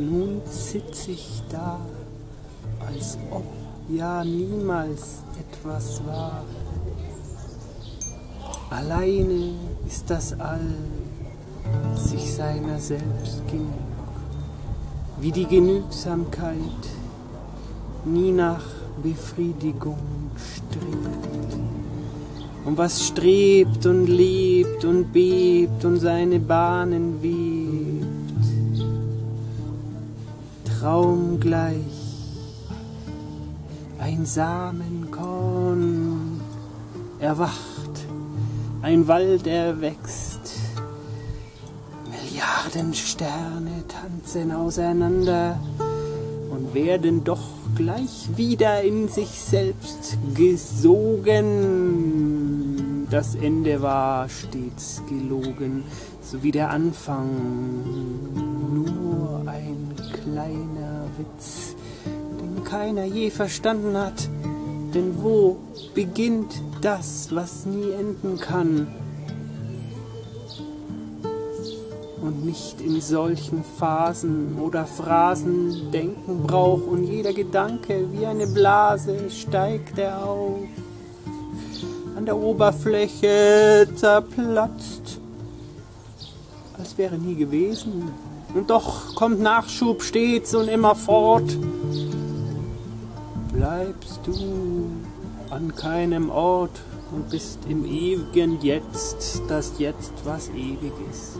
nun sitz ich da, als ob ja niemals etwas war. Alleine ist das All sich seiner selbst genug, wie die Genügsamkeit nie nach Befriedigung strebt. Und was strebt und lebt und bebt und seine Bahnen webt, traumgleich ein Samenkorn erwacht, ein Wald erwächst, Milliarden Sterne tanzen auseinander und werden doch gleich wieder in sich selbst gesogen. Das Ende war stets gelogen, so wie der Anfang keiner je verstanden hat. Denn wo beginnt das, was nie enden kann? und nicht in solchen Phasen oder Phrasen denken braucht und jeder Gedanke wie eine Blase steigt er auf, an der Oberfläche zerplatzt, als wäre nie gewesen. Und doch kommt Nachschub stets und immer fort. Bleibst du an keinem Ort und bist im ewigen Jetzt, das Jetzt, was ewig ist.